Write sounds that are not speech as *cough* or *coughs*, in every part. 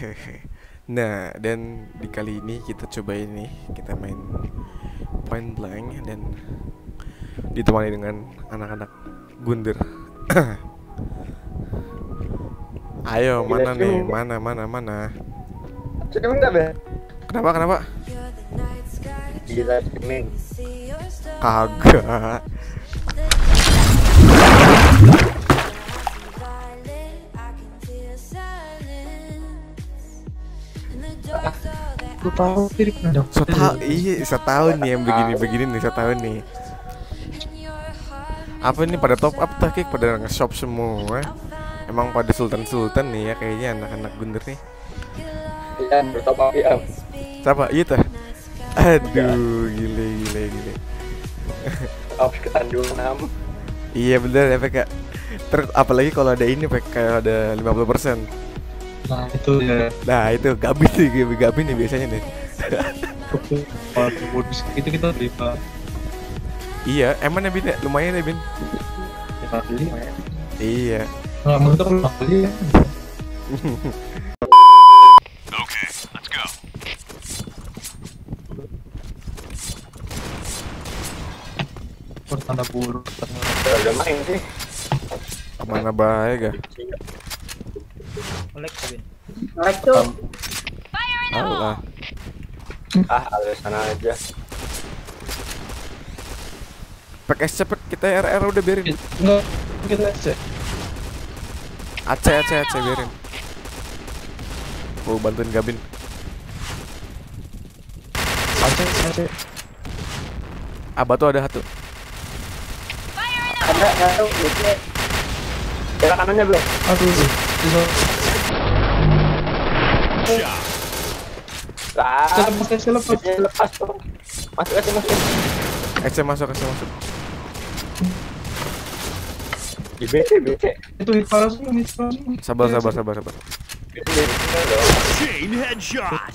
Hehe. *laughs* Nah, dan di kali ini kita coba ini kita main point blank dan ditemani dengan anak-anak gunder. *coughs* Ayo, mana nih? Mana, mana, mana? Sudah enggak, Be? Kenapa, kenapa? Gila streaming. Kagak. Kiri pernah So tau, iya, setahun nih yang begini-begini nih, setahun nih. Apa ini pada top up tak pada nge-shop semua. Emang pada sultan-sultan nih ya kayaknya anak-anak gunder nih. Iya, bertop up ya. Siapa? Iya tah? Aduh, gile gile gile. Up ketanduan Iya bener ya Pek Ter apalagi kalau ada ini kayak ada 50% Nah itu. ya Nah itu. Gabi nih Gabi, Gabi nih biasanya nih. Kalau bonus itu kita beli pak. Iya emang ya Bin? Ya? Lumayan ya Bin? Kita beli ya. Iya. Mentok lu nggak beli ya. Pertanda buruk? Udah main sih. Mana bahaya gak? Like tuh. Allah Ah, alasan aja. Pek SC Pek kita RR udah biarin. Enggak Kita aja Aceh Aceh Aceh biarin. Mau bantuin Gabin. Aceh Aceh. Abah tuh ada satu. Ada satu. Jarak kanannya belum. Aduh Bisa Lah, Saya lepas lepas. Masuk masuk. Masuk SC masuk Di BC BC. Itu hit parah semua hit parah semua Sabar sabar sabar sabar. Chain headshot.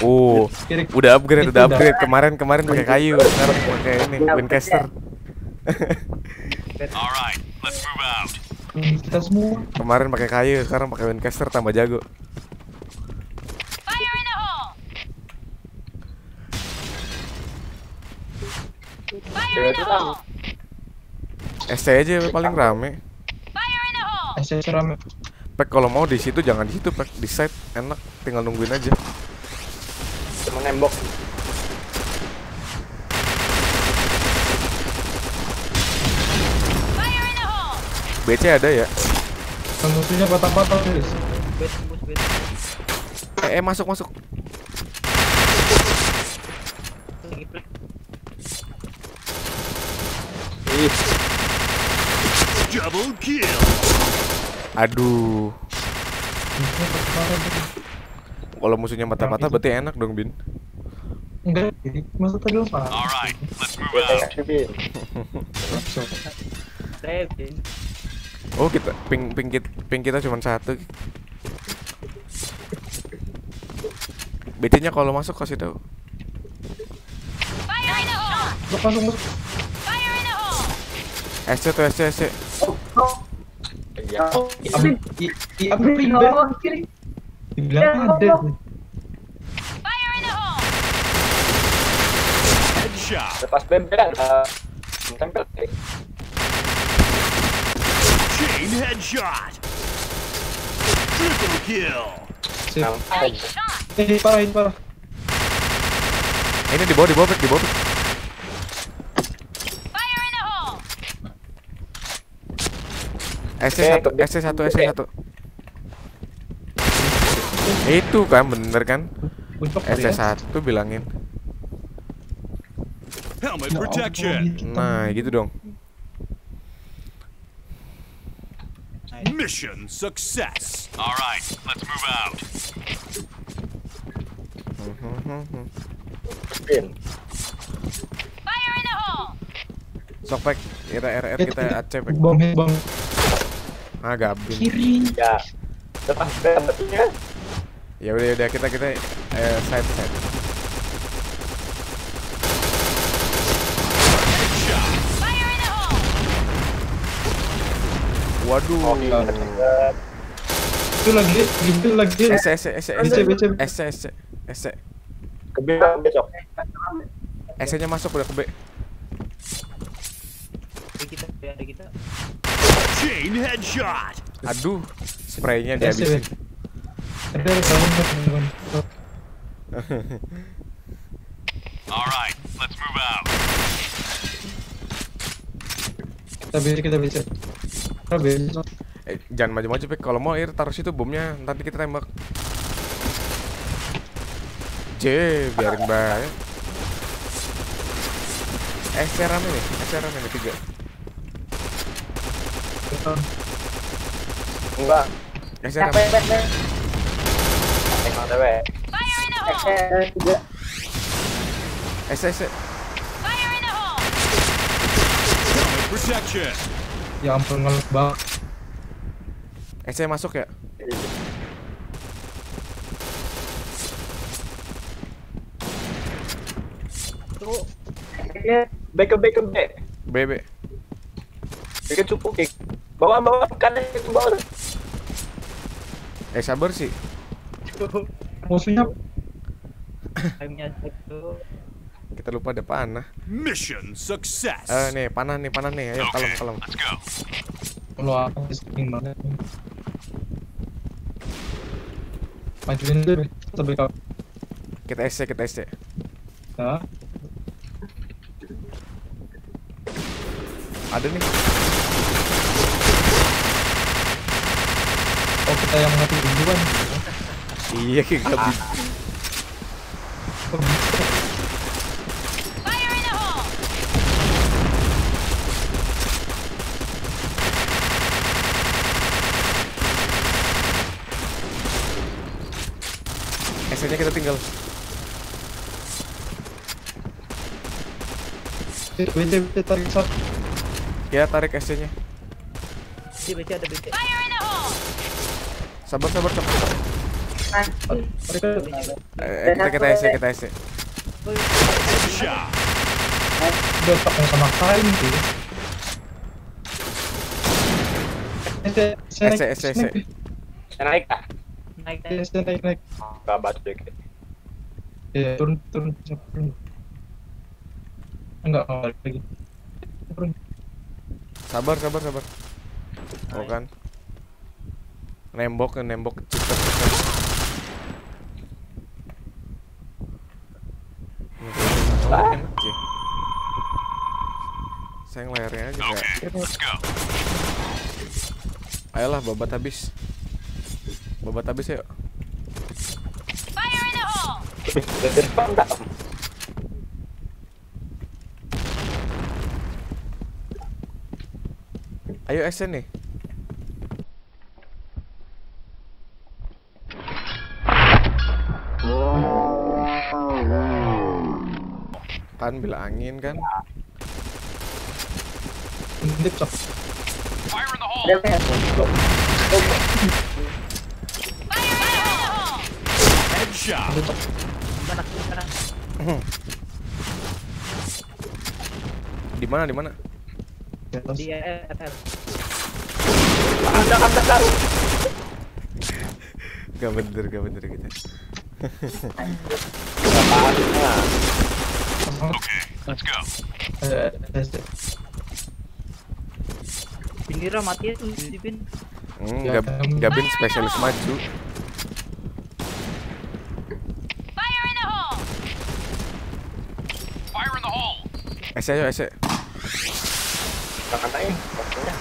Oh Udah upgrade, udah upgrade kemarin kemarin pakai kayu, sekarang pakai ini Winchester. All right, let's move out. Kita semua Kemarin pakai kayu, sekarang pakai Winchester tambah jago. Cewek itu kan SC aja paling rame. Aceh rame Pek kalau mau di situ jangan di situ, Pek di side enak, tinggal nungguin aja. cuma nembok. BC ada ya? Musuhnya patah-patah guys Eh, eh masuk masuk. Double kill. Aduh. Kalau musuhnya mata-mata berarti enak dong, Bin. Enggak Masa tadi lupa All right, let's move out. sih, Bin. *laughs* *laughs* Oh, kita ping ping kita, ping kita cuma satu. BC-nya kalau masuk kasih tahu. Masuk masuk masuk SC tuh SC SC. Iya. Kiri. Dibilang ada. Lepas kan eh, tempel. Chain headshot. Triple kill. Sip. nampak. Eh parah ini parah Ini di bawah di bawah di bawah. Pek. SC satu, Oke, SC satu, SC satu. Itu kan bener kan? Puncak SC satu bilangin. Helmet Ya protection. Nah, gitu dong. Mission success. All right, let's move out. Bin. Sok Pek, kita RR kita aceh Pek. Bom hit bom Ah, gabin. kiri Ya. Lepas betulnya. Ya udah udah kita kita eh, side side. Waduh. Oh, iya. Itu lagi, itu lagi. Ese ese ese BC. ese ese ese Kebiasaan besok. ese nya masuk udah ke B. Ada kita, ada kita. Chain headshot. Aduh, spraynya Ese, dihabisin. Ada kawan kawan. All right, let's move out. Kita bisa, kita bisa. Eh, jangan maju-maju, Pek. Kalau mau air taruh situ bomnya, nanti kita tembak. J, biarin baik. Eh, saya rame nih, eh, saya rame nih tiga. Enggak. Eh, back. Emang cewek. Eh, tiga. Eh. Helmet protection. Ya ampun ngelek banget. Eh, saya masuk ya. Tuh, Back, Back ke back ke back. B, B. Back cupu kick. Bawa bawa kanan ke bawah. Eh, sabar sih. *laughs* Musuhnya timenya itu. Kita lupa ada panah. Mission success. Eh, nih, panah nih, panah nih. Ayo, kalem, Okay, kalem. let's go. kalau apa sering banget. Majuin dulu, Be. kita backup. Kita SC, kita SC. Nah, Ada nih. oh kita yang mati duluan. Iya, kita *laughs* bi- Kok bisa? SC-nya kita tinggal. BC, BC, tarik satu. Ya, tarik SC-nya. Di BC ada BC. Sabar, sabar, sabar. Eh, kita kita SC, kita SC. Udah tak mau sama kain sih. Ese, ese. Saya naik ah. Naik naik. naik, naik. Enggak batu deh. Ya, turun, turun, turun. Enggak, balik lagi. Sabar, sabar, sabar. Oh kan. Nembok, nembok. Enak sih. Sayang layarnya aja Okay, kayak. let's go. Ayolah babat habis. Babat habis yuk. Dari depan enggak. Ayo SN nih. Kan bila angin kan. Headshot. Mana? Di mana di mana? Di atas. Ada ada tahu. Gak bener, gak bener kita. Okay, let's go. Ese. Pinira mati tuh di. Hmm, Gab- em. Gabin spesialis maju. Fire in the hole. Ese ayo ese. Jangan naik. Maksudnya.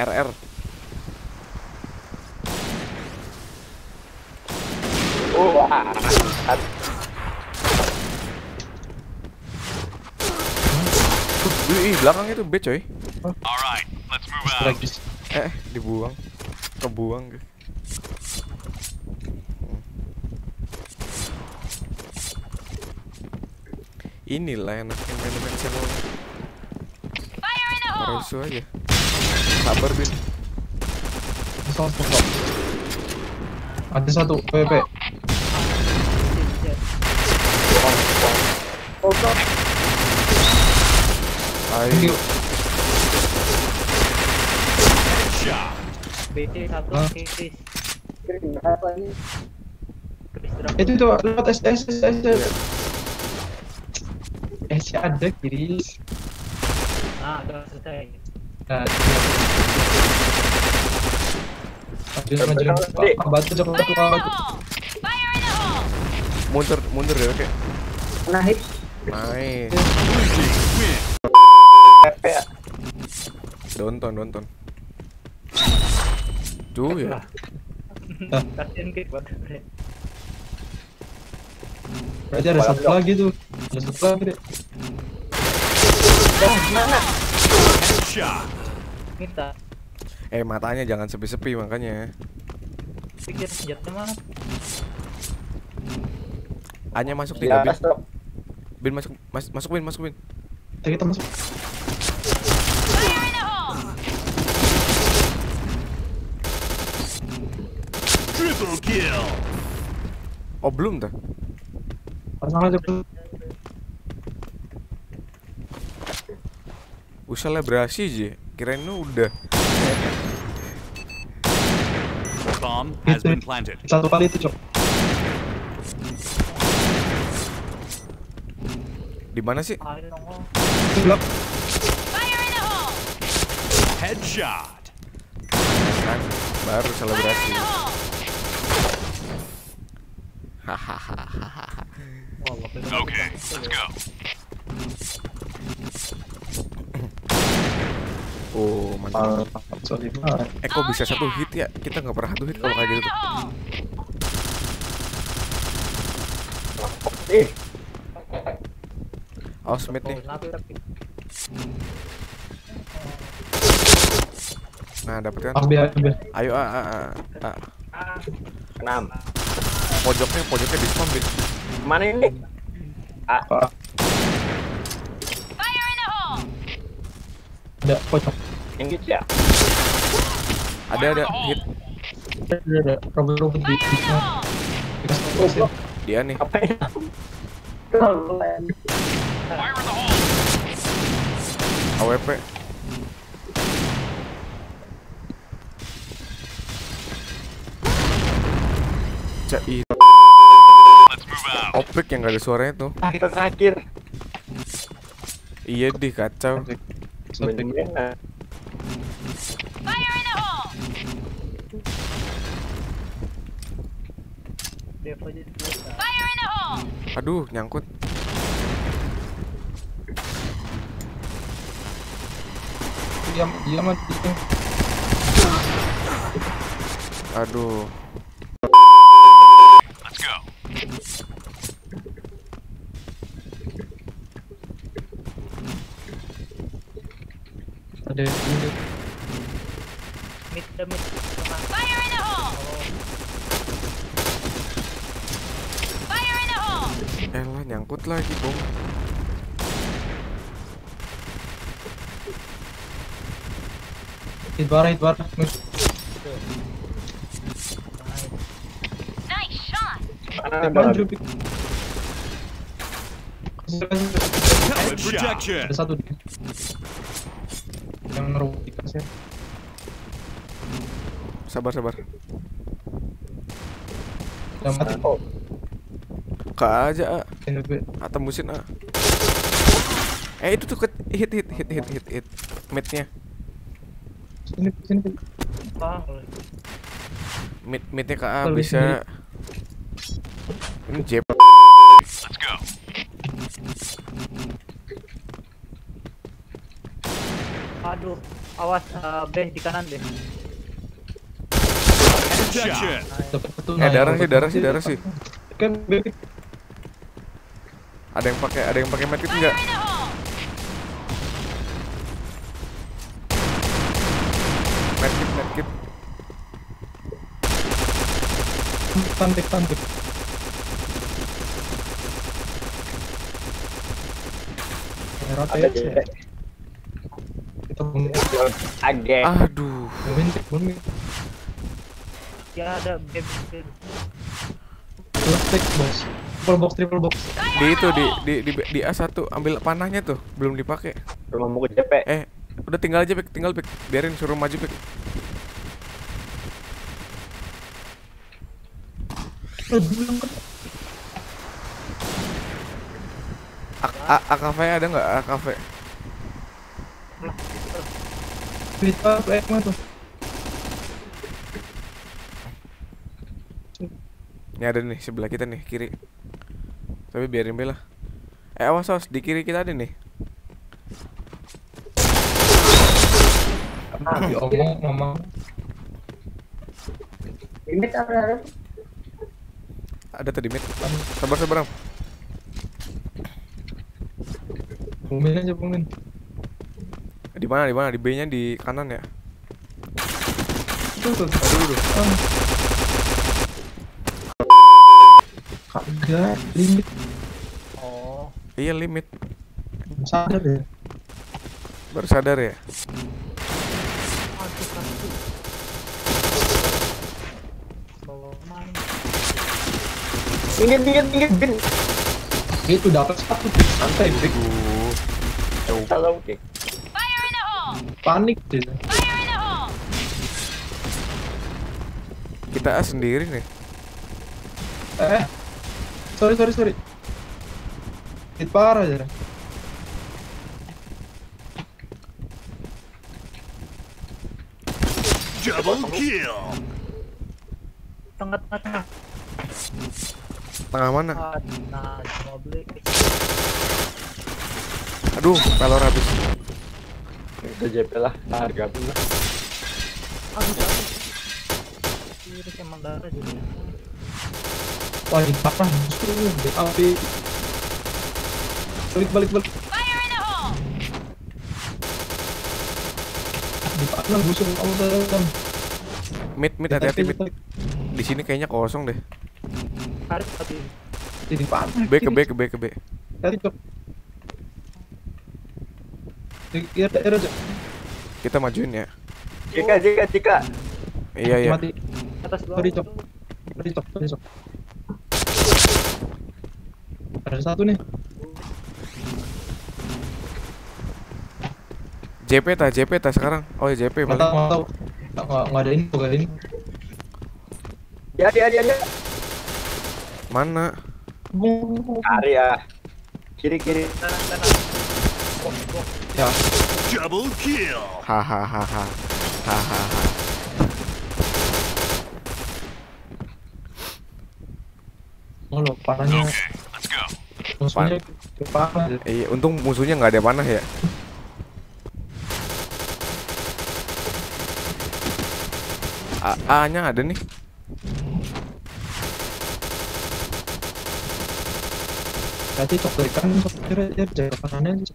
RR. Oh, wah. Wih, ih, belakang itu B coy. All right, let's move out. Eh, eh, dibuang. Kebuang. Inilah enaknya main-main channel. Marusu aja. Sabar bin. Satu. Ada satu, PP. Oh, Ayo. Shot. BC satu. Chris Apa ini? Chris drop Itu tuh lewat SS SS. Eh si ada kiri. ah udah selesai Nah. Batu cok batu batu. Mundur, mundur ya, oke. Nice. Ya. Donton, donton. Tuh ya. kasian kayak Berarti ada satu lagi tuh. Ada satu lagi deh. Shot. minta Eh matanya jangan sepi-sepi makanya. pikir senjata mana Hanya masuk Di tiga bin. Bin masuk, mas, masuk bin, masuk bin. Ayo kita masuk. Triple kill. Oh belum dah. Pasang aja. Usah selebrasi aja. Kirain lu udah. Bomb has Itu. been planted. Satu kali itu cok. Di mana sih? gelap. Headshot. Kan baru selebrasi. Hahaha. Okay, let's go. Oh mantap. Ah. Eh kok bisa satu hit ya? Kita nggak pernah satu hit kalau kayak gitu. Ih, Oh Smith nih. Nah dapet kan? Ambil ambil. Ayo ah, ah, ah, ah. enam. Pojoknya pojoknya di spam bin. Mana ini? Ah. Ada pocong. yang gitu ya. Ada ada hit Ada ada robot-robot di di dia nih. Apa ya? Keren. Fire in the hole. AWP. Move out. opik yang gak ada suaranya tuh. Ah, kita terakhir. Iya deh kacau. Aduh nyangkut. diam diam diam. Aduh. Let's go. Ada ini. mid the mid tengah Eh lah nyangkut lagi bom. Bara. Mana Mana ada? Satu dia. Yang ngerobot dikasih. Sabar sabar. Yang mati. Oh, Kak aja ah. Ini gue. Ah, tembusin ah. Eh itu tuh ke hit hit hit hit hit hit midnya Sini sini. ah mid midnya kak A bisa. ini Let's go. aduh awas uh, B di kanan deh. Eh darah sih darah sih darah sih. Kan ada yang pakai ada yang pakai medkit enggak medkit medkit Tantik tantik. TC. juga. Kita. Agak. aduh Bunuh bunuh. ya ada B B Plastik bos. triple box triple box Di itu di di di, di A1 ambil panahnya tuh, belum dipakai. Rumah mau ke CP. Eh, udah tinggal aja, Pik. Tinggal, Pik. Biarin suruh maju, Pik. AKV ada nggak AKV? kita mah tuh Ini ada nih sebelah kita nih, kiri. Tapi biarin bela. Eh, awas awas di kiri kita ada nih. Diomong ngomong Limit apa ada? Ada tadi mid. Sabar sabar. Bumin aja bumin Di mana di mana? Di B-nya di kanan ya. itu tuh Aduh, aduh. Kagak limit Oh, Iya limit. sadar ya Baru sadar ya. aduh kaki. Bawa main. Minggir, minggir, minggir, bin. itu dapat satu santai Uh, Salah oke. panik deh kita A sendiri nih. eh sorry sorry sorry. Hit parah ya Double kill. Tengah tengah mana? Ah, nah. Aduh, pelor habis. Itu JP lah, harga pun lah. Aduh, jatuh. Emang darah jadi. wah parah musuh BAB balik balik balik di mana musuh kamu dalam Mid mid hati-hati mid. Di sini kayaknya kosong deh. Tarik tadi. di mana B ke B ke B ke B. cari cok Iya, cok. Kita majuin ya. Jika, jika, jika. Iya iya. Mati. Atas dua. Sorry, Cok. Sorry, cok. Sorry, cok. Ada satu nih. JP ta JP ta sekarang. Oh ya JP Nggak balik. tahu, nggak tahu. Nggak, nggak, nggak ada ini, nggak ada ini. Ya, dia, dia, dia. Mana? Cari ya. Kiri, kiri. Ya, Double kill. Hahaha. Hahaha. oh lo parahnya Okay, let's go. musuhnya parah ya. Iya, untung musuhnya nggak ada panah ya. A, A-nya ada nih. Tadi cok dari kanan cok kira ya jaga. Cok.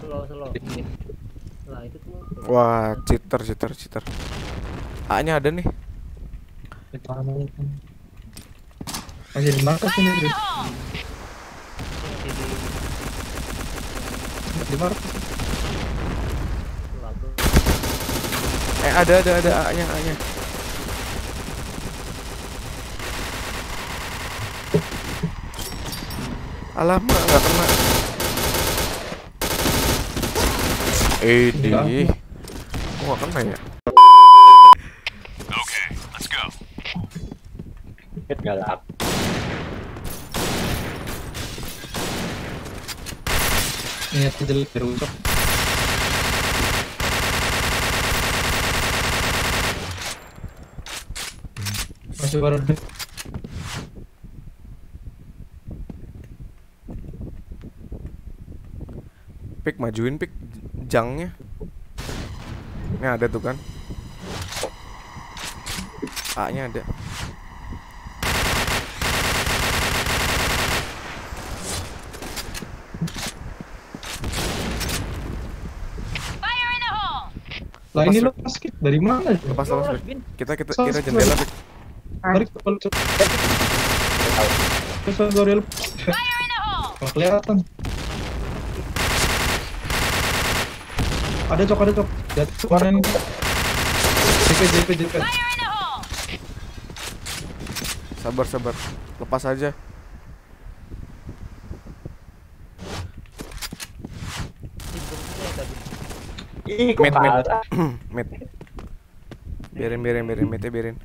Slow slow. Lah itu tuh. Wah, cheater cheater cheater. A-nya ada nih. Di kanannya kan. Masih di markas ini. Di markas. Eh, ada ada ada A-nya A-nya. Alamak, nggak kena. Eh, di. Kok nggak kena ya? Okay, let's go. Hit galak. Niat jelek biru cok. Masih baru Pik majuin pik jangnya. Ini ada tuh kan. A-nya ada. Lah ini Lepas, lo basket dari mana? Lepas lepas Pik. Kita kita kira jendela pik. Tarik cok. Terus. Nggak kelihatan. Ada cok, ada cok. Kemarin. JP, JP, JP. Sabar, sabar. Lepas aja. Ih, met, met. met. Biarin, biarin, biarin, met, biarin.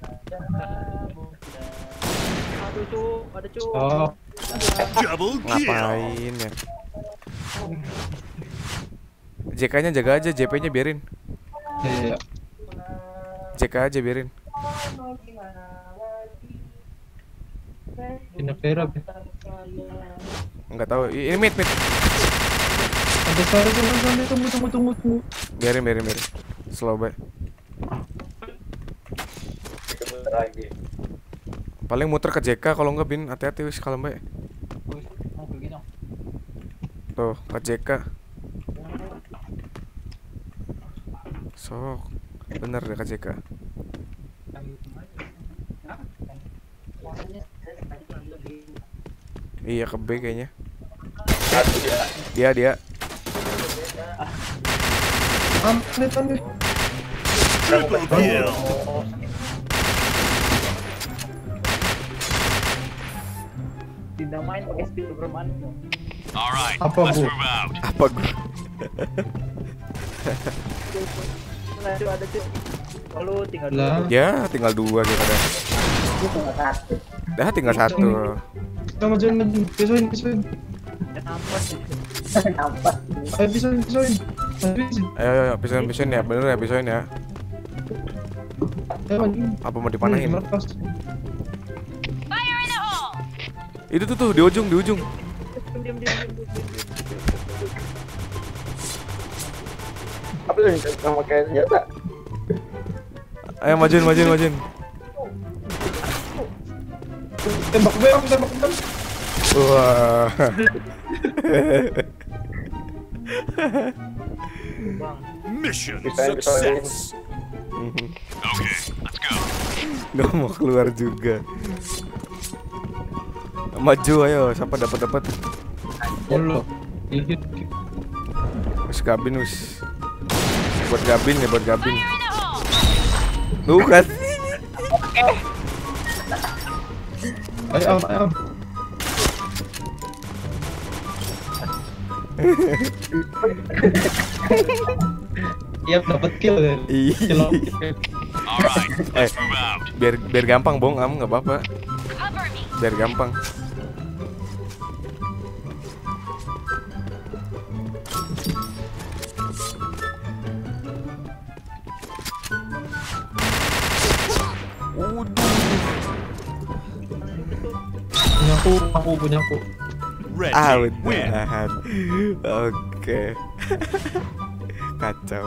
Aduh, cu, ada cu. Oh. Ngapain ya? JK-nya jaga aja, JP-nya biarin. iya. JK aja biarin. Pindah Be. Enggak tahu. I- Ini mid, mid. Ada suara tunggu, tunggu, tunggu, tunggu, tunggu, tunggu. Biarin, biarin, biarin. Slow lagi. Paling muter ke JK kalau enggak bin hati-hati wis kalau mbak. Tuh, ke JK. Sok. Bener deh ke JK. Iya ke B kayaknya. Satu ya. Dia dia. Ampun, ampun. Triple kill. Tidak main pakai Spiderman. All right, Apa, let's Bu? move out. Apa gua? *laughs* Ada. Lalu tinggal dua. Ya, tinggal dua kita dah. Satu. Dah tinggal satu. Kita majuin. Pisuin, pisuin. Gitu. Nampak. Ayo, pisuin, pisuin. Ayo, ayo, ayo, pisahin, pisahin ya, bener ya, pisahin ya. Apa mau dipanahin? Itu tuh tuh di ujung, di ujung. Diam, diam, diam, Apa yang sama kayak senjata? Ayo majuin, majuin, majuin. Tembak gue, om, tembak gue. Wah. Bang. Mission success. Okay, let's go. Gak mau keluar juga. Maju ayo, siapa dapat dapat. Mulu. Wis Gabin wis. Buat Gabin ya, buat Gabin. Tuh kan. Ayo, am. Iya, dapat kill ya. Move out. biar biar gampang bong am nggak apa-apa. Biar gampang. Punya aku. Ah, udahan. Oke. *laughs* Kacau.